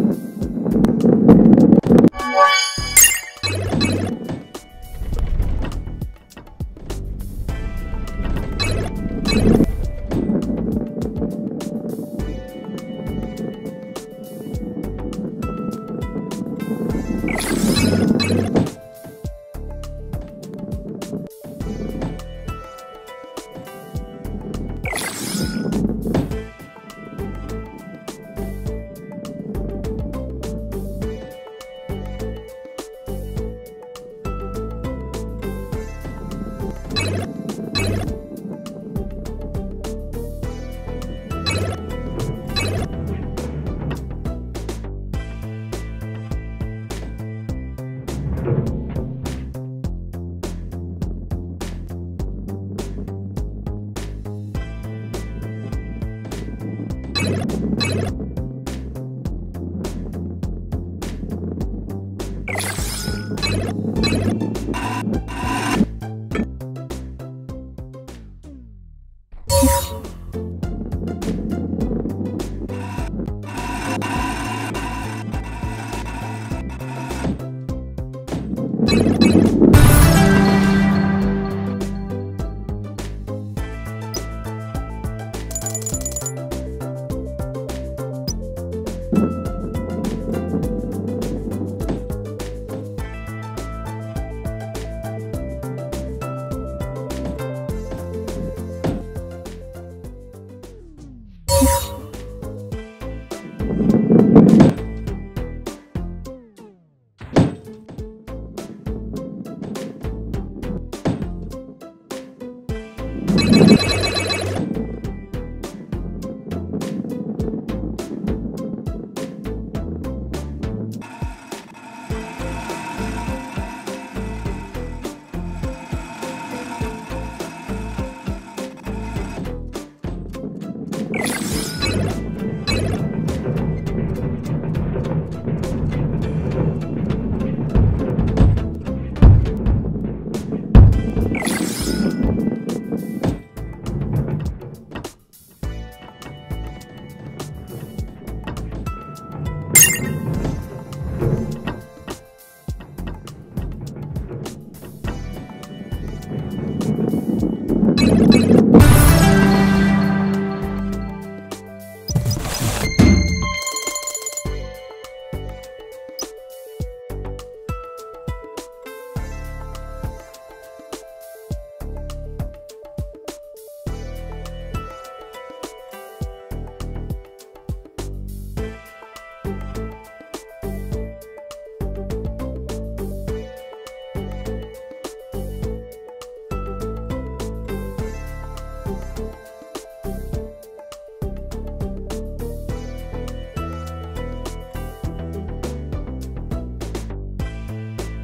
you you